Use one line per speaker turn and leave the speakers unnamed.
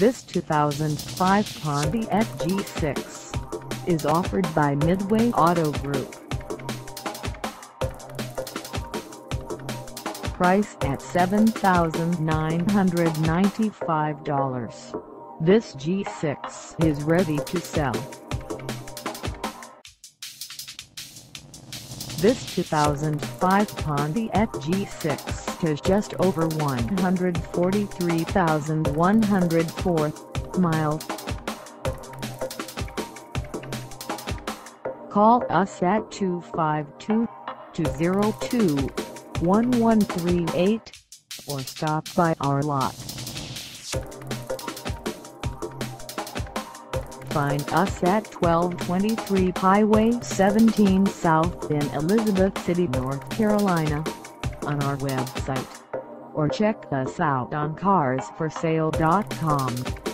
This 2005 Pontiac G6 is offered by Midway Auto Group. Price at $7,995. This G6 is ready to sell. This 2005 Pontiac G6 has just over 143,104 miles. Call us at 252-202-1138 or stop by our lot. Find us at 1223 Highway 17 South in Elizabeth City, North Carolina on our website or check us out on carsforsale.com.